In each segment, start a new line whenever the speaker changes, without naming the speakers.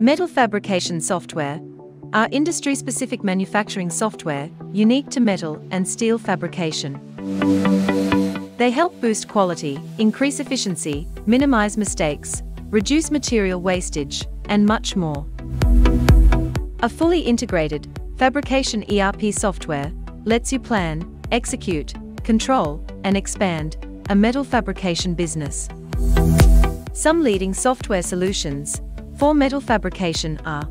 Metal fabrication software are industry-specific manufacturing software unique to metal and steel fabrication. They help boost quality, increase efficiency, minimize mistakes, reduce material wastage, and much more. A fully integrated fabrication ERP software lets you plan, execute, control, and expand a metal fabrication business. Some leading software solutions for metal fabrication are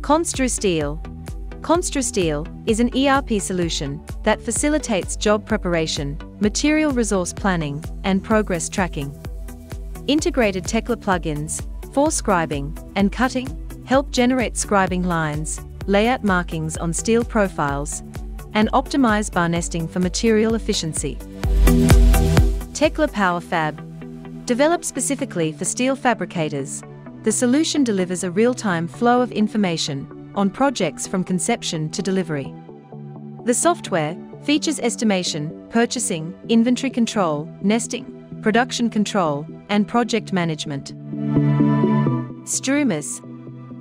ConstruSteel. ConstruSteel is an ERP solution that facilitates job preparation, material resource planning, and progress tracking. Integrated Tekla plugins for scribing and cutting help generate scribing lines, layout markings on steel profiles, and optimize bar nesting for material efficiency. Tekla PowerFab. Developed specifically for steel fabricators, the solution delivers a real-time flow of information on projects from conception to delivery. The software features estimation, purchasing, inventory control, nesting, production control, and project management. STRUMIS.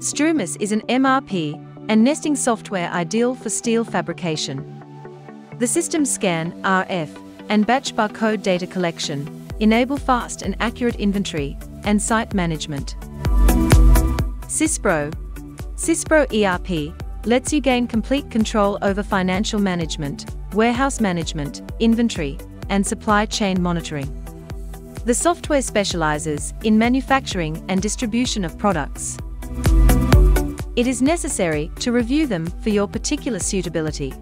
STRUMIS is an MRP and nesting software ideal for steel fabrication. The system scan, RF, and batch barcode data collection enable fast and accurate inventory and site management. Syspro. Syspro ERP lets you gain complete control over financial management, warehouse management, inventory, and supply chain monitoring. The software specializes in manufacturing and distribution of products. It is necessary to review them for your particular suitability.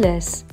OLES